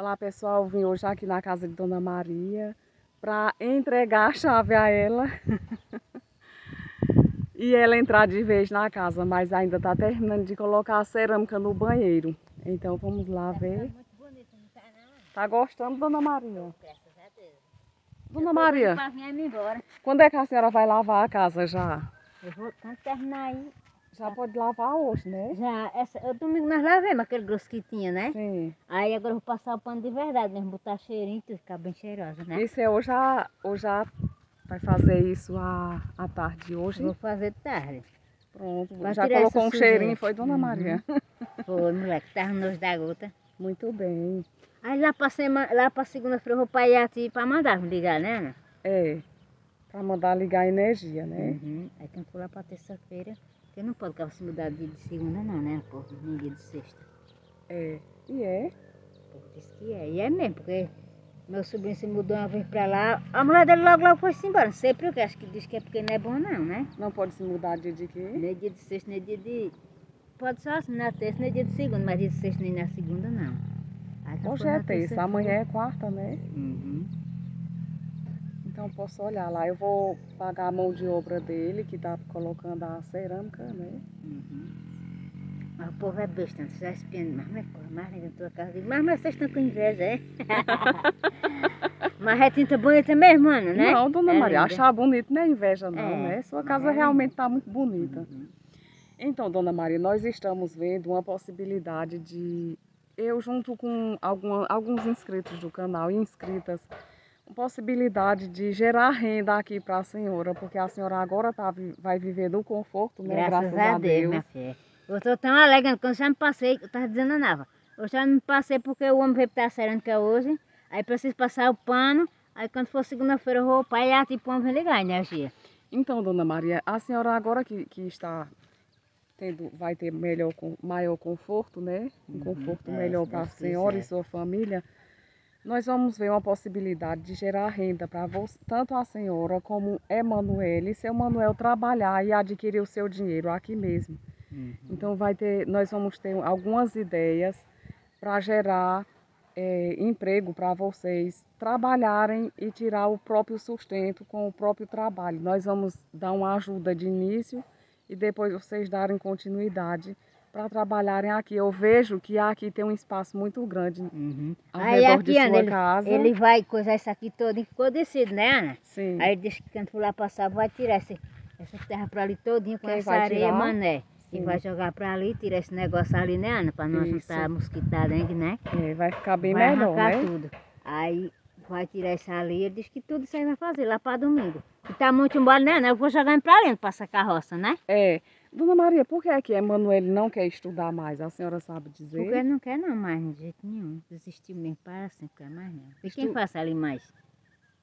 Olá pessoal, vim hoje aqui na casa de Dona Maria para entregar a chave a ela e ela entrar de vez na casa, mas ainda está terminando de colocar a cerâmica no banheiro. Então vamos lá ver. Tá gostando, Dona Maria? Dona Maria, quando é que a senhora vai lavar a casa já? Eu vou, quando terminar aí, Já pode lavar hoje, né? já, essa, o domingo nós lavemos aquele grosso que tinha, né? Sim. Aí agora eu vou passar o pano de verdade mesmo, botar cheirinho e ficar bem cheirosa, né? Isso é hoje a, hoje a, vai fazer isso à, à tarde de hoje? Eu vou fazer de tarde. Pronto, Vai já colocou um sujeira. cheirinho, foi Dona Uhum. Maria? Foi, moleque, tava nojo da gota. Muito bem. Aí lá pra, sema, lá pra segunda-feira eu vou pra Iati pra mandar ligar, né, Ana? É, para mandar ligar a energia, né? Uhum. Aí tem que pular pra terça-feira, porque não pode se mudar dia de segunda não, né, povo? Nem dia de sexta. É. E é? O povo disse que é. E é mesmo, porque meu sobrinho se mudou uma vez pra lá, a mulher dele logo logo foi-se embora. Não sei por acho que diz que é porque não é bom não, né? Não pode se mudar dia de quê? Nem dia de sexta, nem dia de... Pode só assim na terça, nem dia de segunda, mas dia de sexta nem na segunda não. Hoje é terça, amanhã é quarta, né? Uhum. Então posso olhar lá. Eu vou pagar a mão de obra dele, que tá colocando a cerâmica, né? Uhum. Mas o povo é besta, você já espiando, mas não é coisa mais linda da tua casa. Digo, Mas, mas vocês estão com inveja, é? mas é tinta bonita mesmo, mano, né? Não, Dona É Maria, linda. achar bonito não é inveja não, É, né? Sua mas casa é realmente tá muito bonita. Uhum. Então, Dona Maria, nós estamos vendo uma possibilidade de eu junto com alguma, alguns inscritos do canal e inscritas, possibilidade de gerar renda aqui para a senhora, porque a senhora agora tá, vai viver do conforto, né? Graças, a, Deus, minha filha. Eu estou tão alegre, quando já me passei, eu estava dizendo a Nava, eu já me passei porque o homem veio para a cerâmica hoje, aí preciso passar o pano, aí quando for segunda-feira eu vou para e tipo, o homem vem ligar a energia. Então, Dona Maria, a senhora agora que, que está tendo, vai ter melhor, maior conforto, né? Um Uhum, conforto é, melhor se para a Deus senhora e sua família. Nós vamos ver uma possibilidade de gerar renda para tanto a senhora como Emanuele e seu Manuel trabalhar e adquirir o seu dinheiro aqui mesmo. Então vai ter, nós vamos ter algumas ideias para gerar eh, emprego para vocês trabalharem e tirar o próprio sustento com o próprio trabalho. Nós vamos dar uma ajuda de início e depois vocês darem continuidade para trabalharem aqui. Eu vejo que aqui tem um espaço muito grande Uhum. ao Aí redor aqui, de Ana, sua ele, casa. ele vai coisar isso aqui todo e ficou descido, né, Ana? Sim. Aí ele disse que quando for lá passar, vai tirar esse, essa terra para ali todinha com Quem essa areia tirar? mané. E Sim. vai jogar para ali, tirar esse negócio ali, né, Ana? Para não juntar mosquitada, né? É, vai ficar bem vai melhor, né? tudo. Aí vai tirar isso ali, ele diz que tudo isso aí vai fazer lá para domingo. E tá muito embora, né, Ana? Eu vou jogar para dentro, para essa carroça, né? É. Dona Maria, por que é que Emanuele não quer estudar mais? A senhora sabe dizer? Porque ele não quer não mais, de jeito nenhum. Desistiu mesmo, para assim, não quer mais não. E quem Estu- faça ali mais?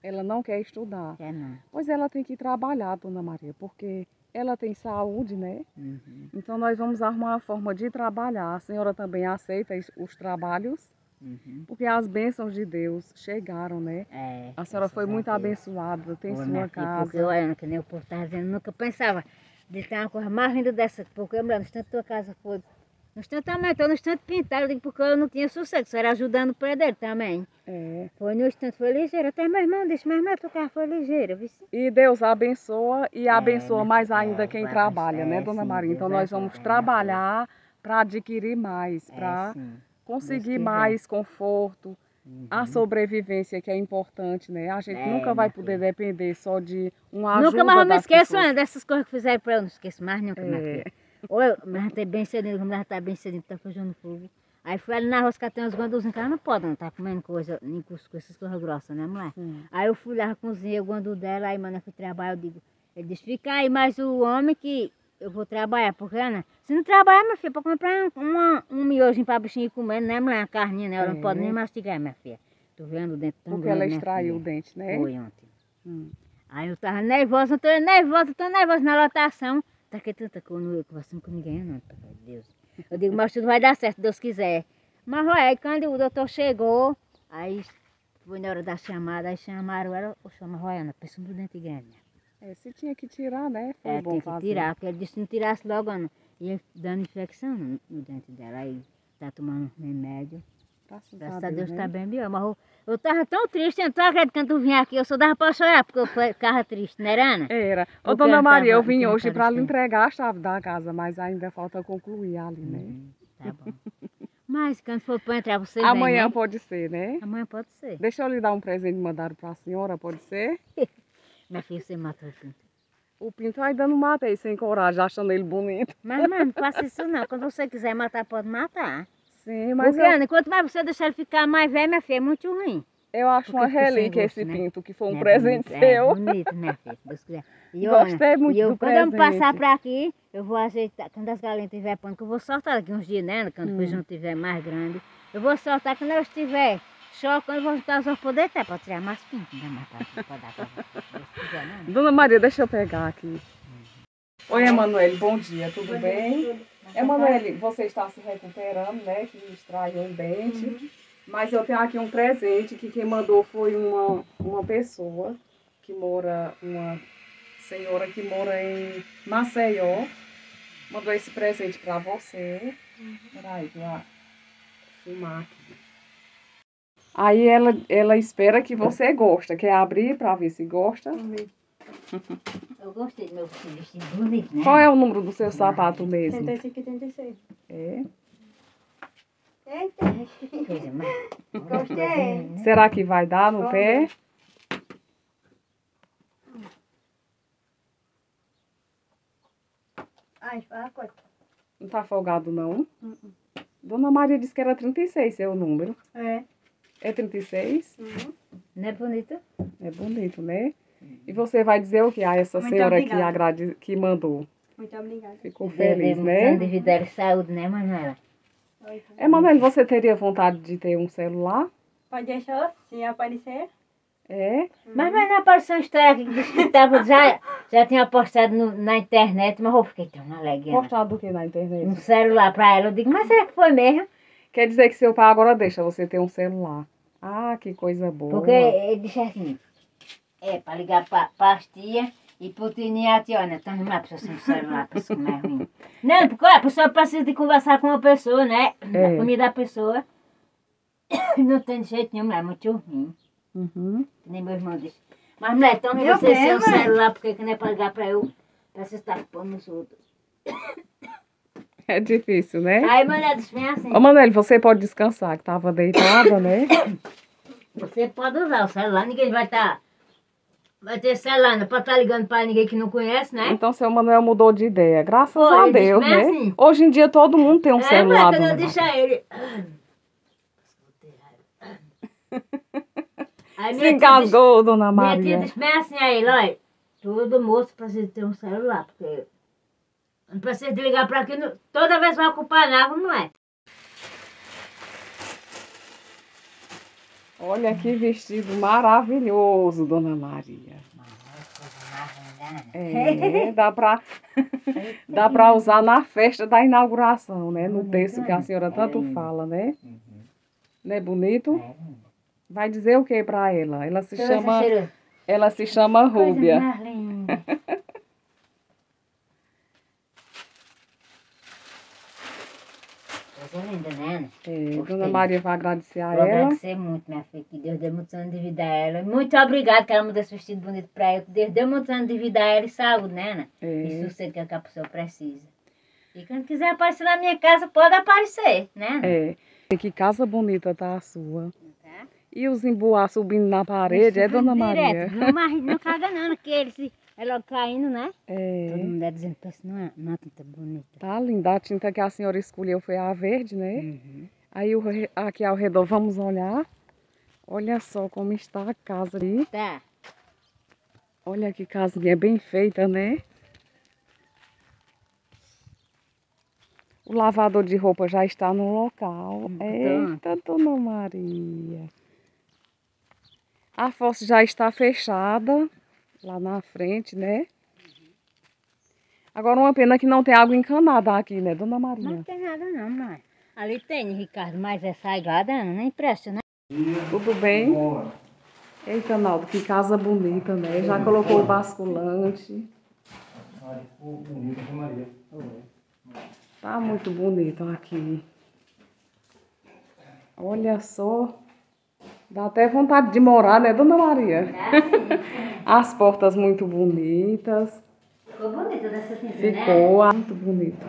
Ela não quer estudar. Quer não. Pois ela tem que trabalhar, Dona Maria, porque ela tem saúde, né? Uhum, Então nós vamos arrumar uma forma de trabalhar. A senhora também aceita os trabalhos, uhum. porque as bênçãos de Deus chegaram, né? É, A senhora foi muito abençoada, tem Foi, sua filha, casa. Porque olha, que nem o povo estava dizendo, nunca pensava de ter uma coisa mais linda dessa. Porque eu me lembro, no instante tua casa foi. No instante aumentou, no instante pintaram, eu digo, porque eu não tinha sossego, só era ajudando o pé dele também. É. Foi no instante, foi ligeiro. Até meu irmão disse, mas meu tua casa foi ligeira, viu? E Deus abençoa e É, abençoa mais ainda é, quem trabalha, né, Dona sim, Maria? Então nós vamos trabalhar para adquirir mais, É, para conseguir mais conforto, a Uhum. sobrevivência que é importante, né? A gente É, nunca vai poder filha. depender só de uma ajuda Nunca mais eu me esqueço né, dessas coisas que fizeram pra eu, não esqueço mais nunca, minha É. filha. Olha, mas até bem cedinho, como ela tá bem cedinho, tá fujando fogo. Aí fui ali na roça que tem uns guanduzinhos que ela não pode, não tá comendo coisa, nem cuscuz, essas coisas grossas, né, mulher? Sim. Aí eu fui lá, cozinhei o guandu dela, aí, mano, eu fui trabalhar, eu digo, ele disse, fica aí mais o homem que eu vou trabalhar, porque, Ana, se não trabalhar, minha filha, pra comprar um, uma- um miojinho pra bichinho comendo, né, mulher, uma carninha, né, ela não É. pode nem mastigar, minha filha. Tô vendo o dente tão Porque grande, ela minha extraiu o dente, né? Foi ontem. Hum. Aí eu tava nervosa, eu tô nervosa, tô nervosa na lotação. Tá que tanta coisa, não conversando com ninguém, não, pelo amor de Deus. Eu digo, mas tudo vai dar certo, Deus quiser. Mas olha, aí quando o doutor chegou, aí foi na hora da chamada, aí chamaram ela, eu chamo Royana, pensa no dente grande. É, se tinha que tirar, né? Foi É, bom tem que fazer. tirar, porque ele disse que não tirasse logo, Ana, ia dando infecção no, no dente dela. Aí tá tomando remédio. Graças, Graças a Deus, tá né? bem melhor. Mas eu, eu tava tão triste, eu não tô acreditando que quando tu vinha aqui, eu só dava pra chorar, porque eu ficava triste, não era, Ana? Era. Ô, dona Maria, eu vim hoje para lhe entregar a chave da casa, mas ainda falta concluir ali, né? Uhum, Tá bom. Mas quando for pra entrar, você Amanhã vem, né? pode ser, né? Amanhã pode ser. Deixa eu lhe dar um presente que mandaram para a senhora, pode ser? Minha filha, você matou o pinto. O Pinto ainda não matei, sem coragem, achando ele bonito. Mas, mano, não faça isso não. Quando você quiser matar, pode matar. Sim, mas Porque, eu, Ana, quanto mais você deixar ele ficar mais velho, minha filha, é muito ruim. eu acho porque uma relíquia gosto, esse né? Pinto, que foi um É presente bonito, seu. É bonito, minha filha, se Deus quiser. E, Ana, Gostei muito e eu, do quando eu presente. passar pra aqui, eu vou ajeitar. Quando as galinhas tiver pão, que eu vou soltar daqui uns dias, né? Quando Hum. o feijão estiver mais grande. Eu vou soltar quando eu estiver chocando, eu vou juntar os ovos por deitar pra tirar mais pinto. Não dá matar aqui, pode dar quiser, né? Dona Maria, deixa eu pegar aqui. Oi, Emanuele, bom dia, tudo bem? Emanuele, você está se recuperando, né? Que extraiu um dente. Mas eu tenho aqui um presente que quem mandou foi uma, uma pessoa que mora, uma senhora que mora em Maceió. Mandou esse presente para você. Peraí, que eu vou filmar aqui. Aí ela, ela espera que você gosta. Quer abrir para ver se gosta? Eu gostei do meu vestido, bonito, né? Qual é o número do seu sapato mesmo? 35 e 36. É. Eita. Gostei. Será que vai dar no pé? ai, fala coisa. Não tá folgado, não? Uhum. Dona Maria disse que era 36 seu número. É. É 36? Uhum. Não é bonito? É bonito, né? E você vai dizer o que a essa Muito senhora que, agrade... que mandou? Muito obrigada. Ficou feliz, dê né? e saúde, né, Manuela? Oi. Emanuele, você teria vontade de ter um celular? Pode deixar se aparecer. É? Mas, mas não apareceu uma história aqui que disse que tava, já, já tinha postado no- na internet, mas eu fiquei tão alegre. né? Postado do que na Um internet? celular pra ela. Eu digo, mas será que foi mesmo? Quer dizer que seu pai agora deixa você ter um celular. Ah, que coisa boa. Porque ele disse assim, é pra ligar pra, pra tia e pro Tininho e a tia, olha, então não é pra você um celular, pra como é ruim. Não, porque a pessoa precisa de conversar com uma pessoa, né? É. A família da pessoa. Não tem jeito nenhum, é muito ruim. Uhum. Nem meu irmão disse. Mas mulher, Eu você mesmo, é. celular, porque que não é pra ligar pra eu, pra você estar pondo nos outros. É difícil, né? Aí bem assim, Ô, Manuele, você pode descansar, que tava deitada, né? você pode usar o celular, ninguém vai estar. Vai ter celular, não pode estar ligando pra ninguém que não conhece, né? Então, seu Manuel mudou de ideia. Graças Foi, a Deus, né? assim. Hoje em dia todo mundo tem um é, celular. mas quando dona eu Maria. a ele. Aí Se engasgou, dona Minha tia Maria. disse bem assim a ele, olha, todo moço precisa ter um celular, porque não precisa ligar pra aqui, toda vez vai ocupar nada, não é? Olha que vestido maravilhoso, dona Maria. É, dá pra, dá pra usar na festa da inauguração, né? No texto que a senhora tanto fala, né? Não é bonito? Vai dizer o que pra ela? Ela se chama, ela se chama Rúbia. Mais linda. Né? É, dona Maria vai agradecer a Vou ela. agradecer muito, minha filha, que Deus dê muitos anos de vida a ela. Muito obrigada que ela me deu esse vestido bonito pra ela. Que Deus dê muitos anos de vida a ela e saúde, né, Ana? E É, sossego que a pessoa precisa. E quando quiser aparecer na minha casa, pode aparecer, né? É. Que casa bonita tá a sua. Tá? E os emboar subindo na parede, é, dona Maria? Direto. Não, mas não caga não, que ele se, é logo caindo, né? Todo É, mundo é dizendo que não é, não é tanta bonita. tá linda. A tinta que a senhora escolheu foi a verde, né? Uhum. Aí o aqui ao redor, vamos olhar. Olha só como está a casa ali. Tá. Olha que casinha bem feita, né? O lavador de roupa já está no local. Então. Eita, dona Maria. A fossa já está fechada lá na frente, né? Agora uma pena que não tem água encanada aqui, né, dona Maria? Não tem nada não, mãe. Ali tem, Ricardo, mas é sagrada, nem presta, né? Tudo bem? Eita, Naldo, que casa bonita, né? Já colocou o basculante. Tá muito bonito aqui. Olha só. Dá até vontade de morar, né, Dona Maria? As portas muito bonitas. Ficou bonita dessa tinta, né? Ficou ah, muito bonito.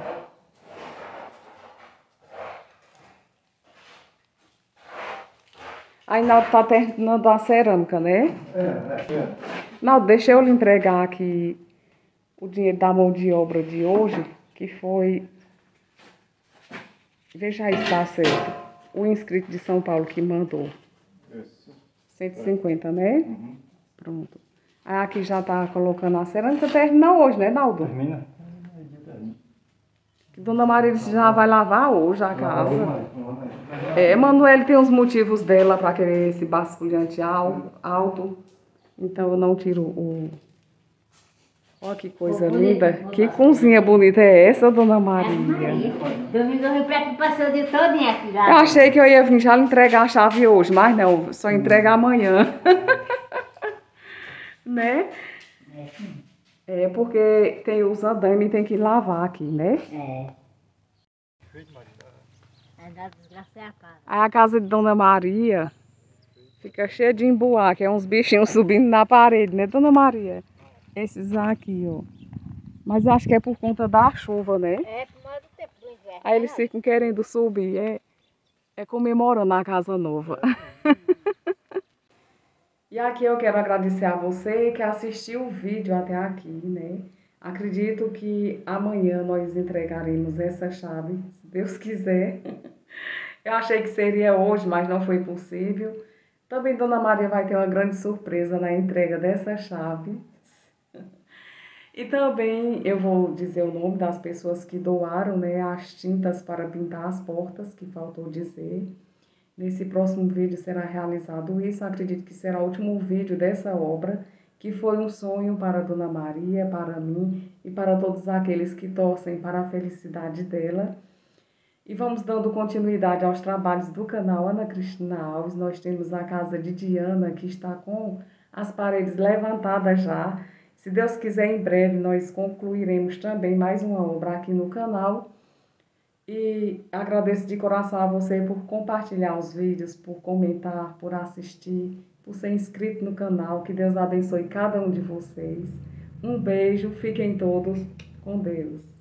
Aí Naldo tá terminando a cerâmica, né? É, é. Naldo, deixa eu lhe entregar aqui o dinheiro da mão de obra de hoje, que foi. Veja aí se tá certo. O inscrito de São Paulo que mandou. Isso. 150, né? Uhum. Pronto. Aqui já tá colocando a cerâmica, termina hoje, né, Naldo? Termina? Dona Maria já vai lavar hoje a casa. É, Emanuele tem os motivos dela para querer esse basculhante al- alto. Então eu não tiro o. Olha que coisa bonito, linda. ficou Que cozinha bonita é essa, Dona Maria? Maria. Domingo eu vim pra aqui, passei o dia todinho aqui lá. Eu achei que eu ia vir já entregar a chave hoje, mas não, só entrega amanhã. né? É porque tem os andames tem que lavar aqui, né? É. Aí é a casa. Aí a casa de Dona Maria fica cheia de embuá, que é uns bichinhos subindo na parede, né, Dona Maria? Esses aqui, ó. Mas acho que é por conta da chuva, né? É, por mais do tempo do inverno. Aí eles ficam querendo subir, é, é comemorando a casa nova. e aqui eu quero agradecer a você que assistiu o vídeo até aqui, né? Acredito que amanhã nós entregaremos essa chave, se Deus quiser. Eu achei que seria hoje, mas não foi possível. Também Dona Maria vai ter uma grande surpresa na entrega dessa chave. E também eu vou dizer o nome das pessoas que doaram né, as tintas para pintar as portas, que faltou dizer. Nesse próximo vídeo será realizado isso. Acredito que será o último vídeo dessa obra, que foi um sonho para Dona Maria, para mim e para todos aqueles que torcem para a felicidade dela. E vamos dando continuidade aos trabalhos do canal Ana Cristina Alves. Nós temos a casa de Diana, que está com as paredes levantadas já. Se Deus quiser, em breve nós concluiremos também mais uma obra aqui no canal. E agradeço de coração a você por compartilhar os vídeos, por comentar, por assistir, por ser inscrito no canal. Que Deus abençoe cada um de vocês. Um beijo, fiquem todos com Deus.